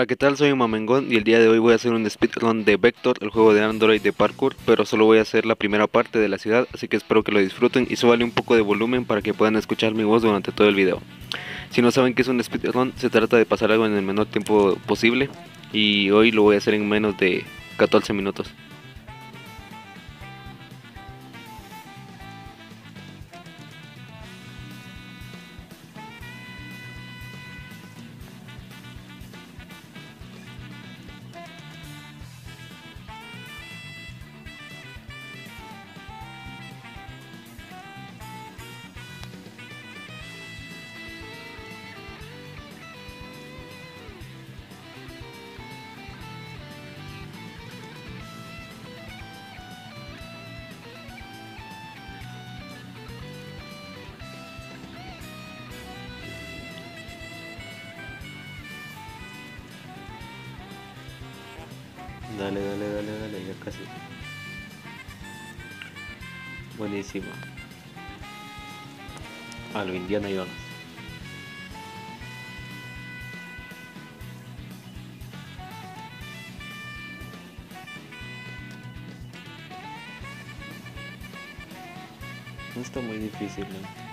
Hola, ¿qué tal? Soy Mamengón y el día de hoy voy a hacer un speedrun de Vector, el juego de Android de parkour, pero solo voy a hacer la primera parte de la ciudad, así que espero que lo disfruten y súbale un poco de volumen para que puedan escuchar mi voz durante todo el video. Si no saben qué es un speedrun, se trata de pasar algo en el menor tiempo posible y hoy lo voy a hacer en menos de 14 minutos. Dale, dale, dale, dale, ya casi. Buenísimo. A lo Indiana Jones. No está muy difícil, ¿no?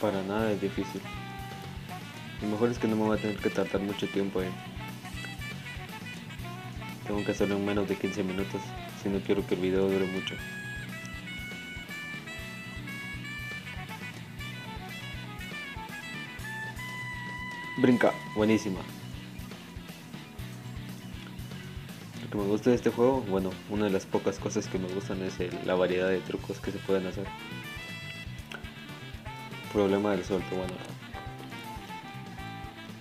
Para nada es difícil. Lo mejor es que no me voy a tener que tardar mucho tiempo en... Tengo que hacerlo en menos de 15 minutos, si no quiero que el video dure mucho. Brinca, buenísima. Lo que me gusta de este juego, bueno, una de las pocas cosas que me gustan es la variedad de trucos que se pueden hacer. Problema del suelto, bueno.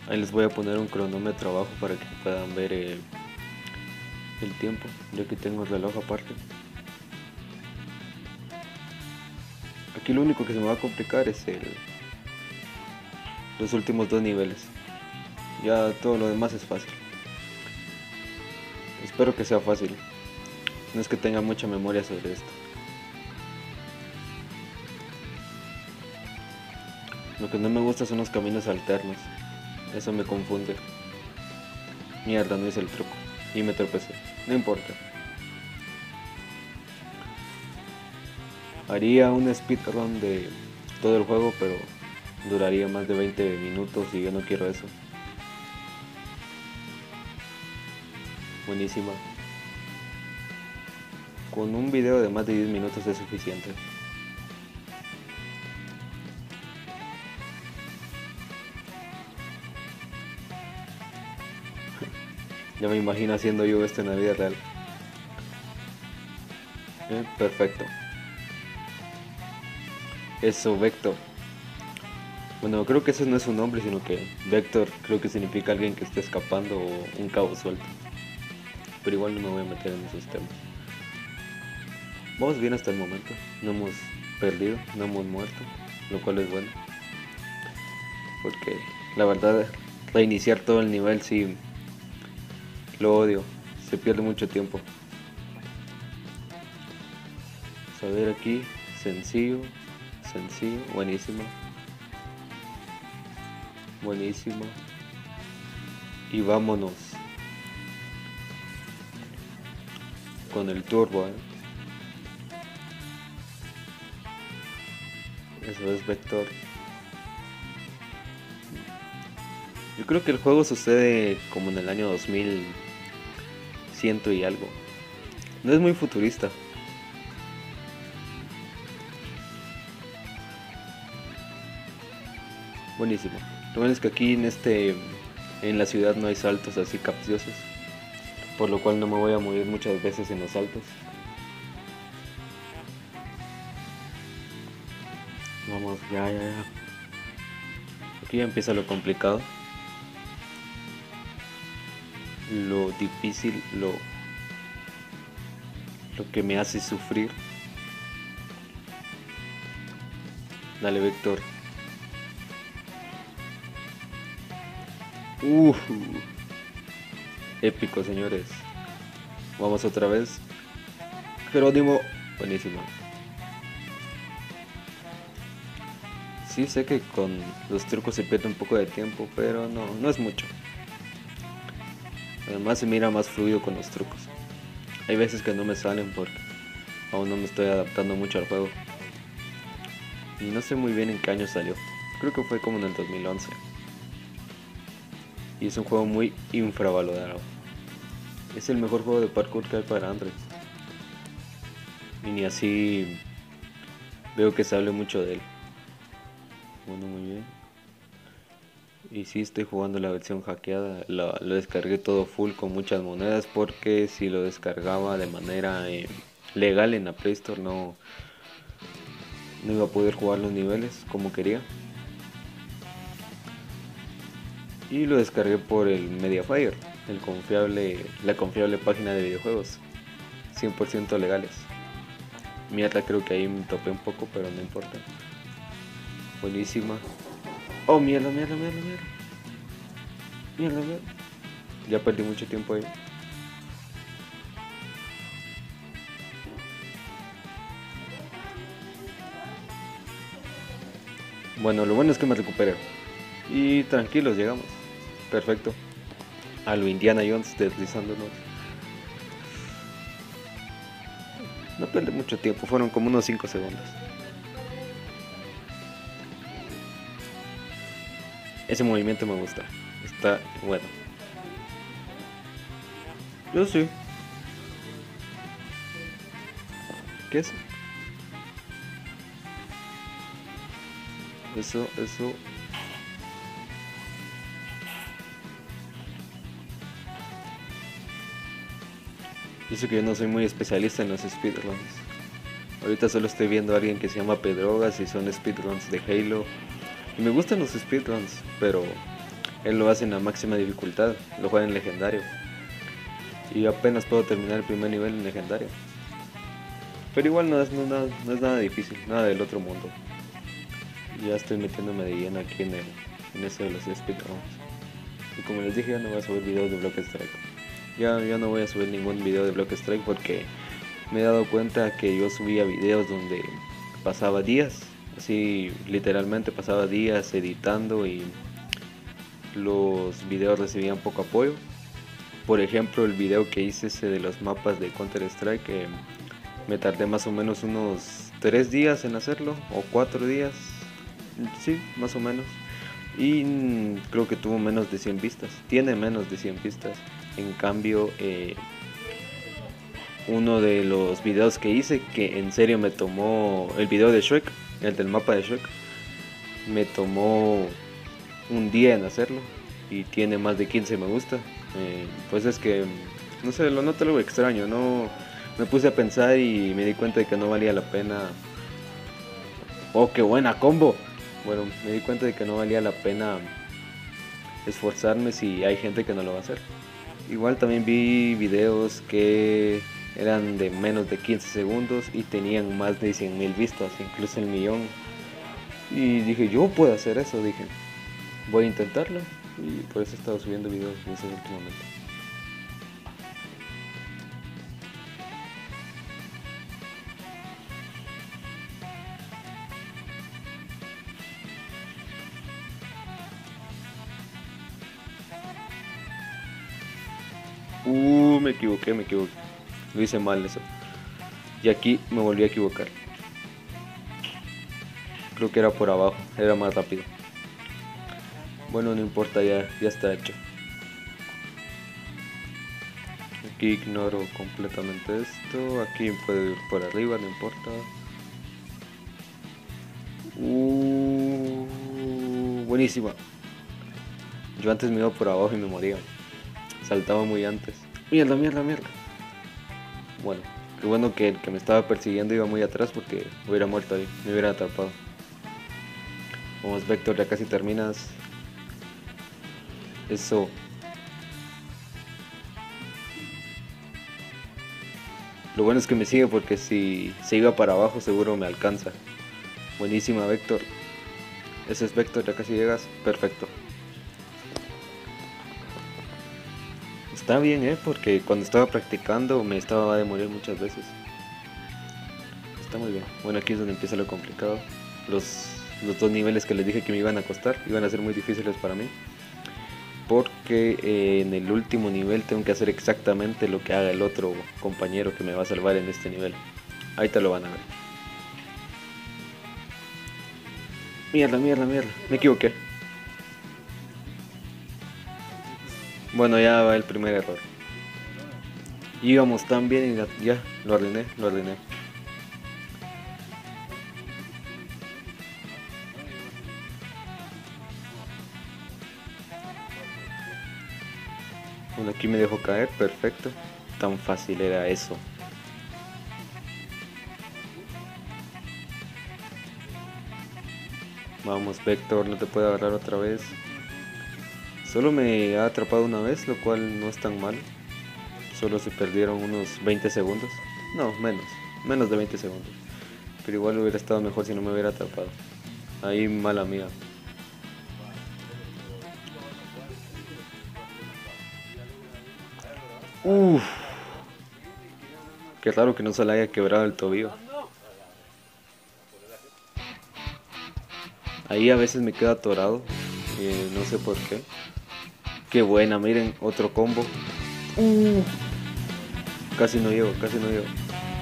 Ahí les voy a poner un cronómetro abajo para que puedan ver eh, el tiempo, ya que tengo el reloj aparte. Aquí lo único que se me va a complicar es el, los últimos dos niveles. Ya todo lo demás es fácil. Espero que sea fácil. No es que tenga mucha memoria sobre esto. Lo que no me gusta son los caminos alternos. Eso me confunde. Mierda, no hice el truco. Y me tropecé. No importa. Haría un speedrun de todo el juego, pero duraría más de 20 minutos y yo no quiero eso. Buenísima. Con un video de más de 10 minutos es suficiente. Ya me imagino haciendo yo esto en la vida real. Eh, perfecto. Eso, Vector. Bueno, creo que ese no es su nombre, sino que Vector creo que significa alguien que está escapando o un cabo suelto. Pero igual no me voy a meter en esos temas. Vamos bien hasta el momento. No hemos perdido, no hemos muerto, lo cual es bueno. Porque la verdad, reiniciar todo el nivel sí lo odio, se pierde mucho tiempo. Ver aquí, sencillo, sencillo, buenísimo. Buenísimo. Y vámonos. Con el turbo, ¿eh? Eso es vector. Yo creo que el juego sucede como en el año 2100 y algo. No es muy futurista. Buenísimo. Lo bueno es que aquí en este en la ciudad no hay saltos así capciosos, por lo cual no me voy a mover muchas veces en los saltos. Vamos, ya, ya, ya. Aquí ya empieza lo complicado lo difícil, lo, lo que me hace sufrir. Dale, Vector. Uh, épico, señores. Vamos otra vez. Jerónimo, buenísimo. Sí, sé que con los trucos se pierde un poco de tiempo, pero no, no es mucho. Además se mira más fluido con los trucos. Hay veces que no me salen porque aún no me estoy adaptando mucho al juego. Y no sé muy bien en qué año salió. Creo que fue como en el 2011. Y es un juego muy infravalorado. Es el mejor juego de parkour que hay para Android. Y ni así veo que se hable mucho de él. Bueno, muy bien. Y si estoy jugando la versión hackeada. Lo, descargué todo full con muchas monedas porque si lo descargaba de manera eh, legal en la Play Store no, no iba a poder jugar los niveles como quería. Y lo descargué por el Mediafire, el confiable, la confiable página de videojuegos, 100% legales. Mierda, creo que ahí me topé un poco, pero no importa. Buenísima. Oh, mierda, mierda, mierda, mierda. Mierda, mierda. Ya perdí mucho tiempo ahí. Bueno, lo bueno es que me recuperé. Y tranquilos, llegamos. Perfecto. A lo Indiana Jones deslizándonos. No pierde mucho tiempo, fueron como unos 5 segundos. Ese movimiento me gusta. Está bueno. Yo sí. ¿Qué es? Eso, eso. Dice que yo no soy muy especialista en los speedruns. Ahorita solo estoy viendo a alguien que se llama Pedrogas y son speedruns de Halo. Y me gustan los speedruns, pero él lo hace en la máxima dificultad, lo juega en legendario. Y apenas puedo terminar el primer nivel en legendario. Pero igual no es, no es nada difícil, nada del otro mundo ya estoy metiéndome de lleno aquí en, el, en eso de los speedruns. Y como les dije, ya no voy a subir videos de Block Strike. Ya, ya no voy a subir ningún video de Block Strike porque me he dado cuenta que yo subía videos donde pasaba días, así literalmente pasaba días editando y los videos recibían poco apoyo. Por ejemplo, el video que hice ese de los mapas de Counter Strike, eh, me tardé más o menos unos 3 días en hacerlo, o 4 días, sí, más o menos. Y creo que tuvo menos de 100 vistas. Tiene menos de 100 vistas. En cambio, eh, uno de los videos que hice, que en serio me tomó el video de Shrek, el del mapa de Shrek, me tomó un día en hacerlo y tiene más de 15 me gusta. Eh, pues es que, no sé, lo noto algo extraño, no me puse a pensar y me di cuenta de que no valía la pena. Oh, qué buena combo bueno, me di cuenta de que no valía la pena esforzarme si hay gente que no lo va a hacer. Igual también vi videos que eran de menos de 15 segundos y tenían más de 100 mil vistas, incluso el millón. Y dije, yo puedo hacer eso, dije, voy a intentarlo. Y por eso he estado subiendo videos en ese últimamente. Uh, me equivoqué, me equivoqué. Lo hice mal eso. Y aquí me volví a equivocar. Creo que era por abajo, era más rápido. Bueno, no importa, ya, ya está hecho. Aquí ignoro completamente esto. Aquí puedo ir por arriba, no importa. Uh, buenísima. Yo antes me iba por abajo y me moría. Saltaba muy antes. Mierda, mierda, mierda. Bueno, qué bueno que el que me estaba persiguiendo iba muy atrás porque hubiera muerto ahí, me hubiera atrapado. Vamos, Vector, ya casi terminas. Eso. Lo bueno es que me sigue porque si se iba para abajo seguro me alcanza. Buenísima, Vector. Ese es Vector, ya casi llegas. Perfecto. Está bien, ¿eh? Porque cuando estaba practicando me estaba de morir muchas veces. Está muy bien. Bueno, aquí es donde empieza lo complicado. Los los dos niveles que les dije que me iban a costar, iban a ser muy difíciles para mí. Porque eh, en el último nivel tengo que hacer exactamente lo que haga el otro compañero que me va a salvar en este nivel. Ahí te lo van a ver. Mierda, mierda, mierda. Me equivoqué. Bueno, ya va el primer error. Íbamos tan bien y ya, lo ordené, lo ordené. Bueno, aquí me dejó caer, perfecto. Tan fácil era eso. Vamos, Vector, no te puedo agarrar otra vez. Solo me ha atrapado una vez, lo cual no es tan mal. Solo se perdieron unos 20 segundos. No, menos. Menos de 20 segundos. Pero igual hubiera estado mejor si no me hubiera atrapado. Ahí mala mía. Uff. Qué raro que no se le haya quebrado el tobillo. Ahí a veces me queda atorado. Eh, no sé por qué. Qué buena, miren, otro combo. Uh. Casi no llego, casi no llego.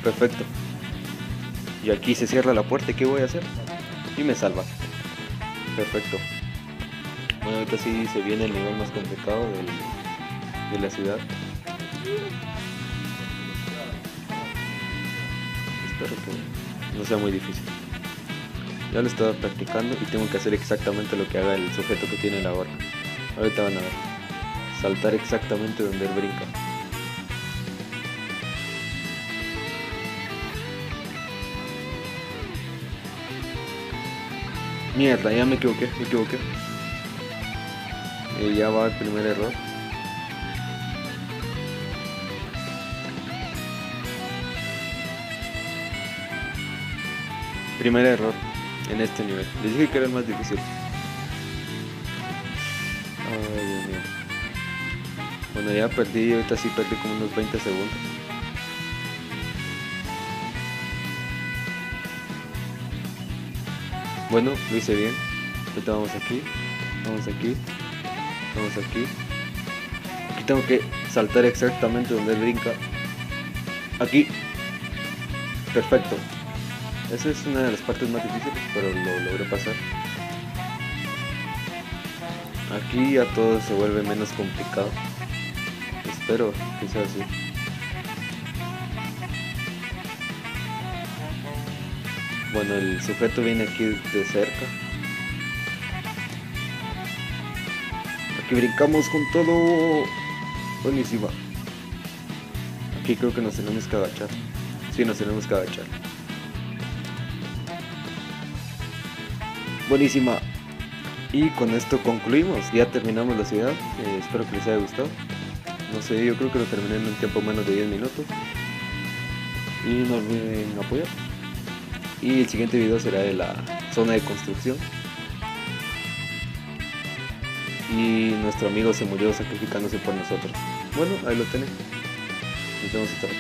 Perfecto. Y aquí se cierra la puerta, ¿qué voy a hacer? Y me salva. Perfecto. Bueno, ahorita sí se viene el nivel más complicado de la ciudad. Espero que no sea muy difícil. Ya lo estaba practicando y tengo que hacer exactamente lo que haga el sujeto que tiene la gorra. Ahorita van a ver. Saltar exactamente donde él brinca. Mierda, ya me equivoqué, me equivoqué. Y ya va el primer error. Primer error en este nivel. Les dije que era el más difícil. Ay, Dios mío. Bueno, ya perdí, ahorita sí perdí como unos 20 segundos. Bueno, lo hice bien. Ahorita vamos aquí, vamos aquí, vamos aquí. Aquí tengo que saltar exactamente donde él brinca. Aquí. Perfecto. Esa es una de las partes más difíciles, pero lo logré pasar. Aquí ya todo se vuelve menos complicado. Espero que sea así. Bueno, el sujeto viene aquí de cerca. Aquí brincamos con todo. Buenísima. Aquí creo que nos tenemos que agachar. Sí, nos tenemos que agachar. Buenísima. Y con esto concluimos. Ya terminamos la ciudad. Eh, espero que les haya gustado. No sé, yo creo que lo terminé en un tiempo menos de 10 minutos. Y no olviden apoyar. Y el siguiente video será de la zona de construcción. Y nuestro amigo se murió sacrificándose por nosotros. Bueno, ahí lo tienen. Nos vemos hasta aquí.